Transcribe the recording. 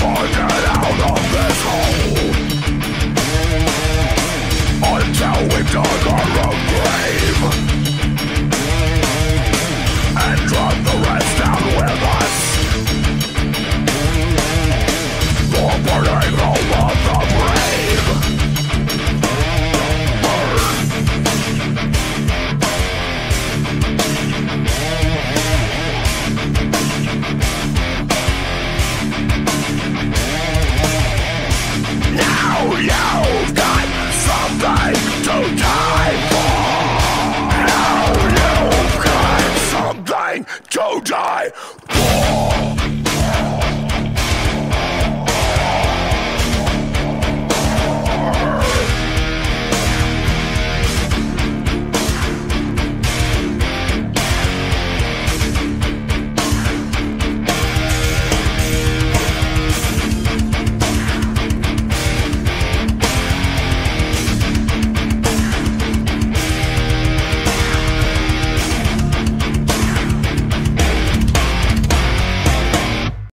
never get out of this hole. to die.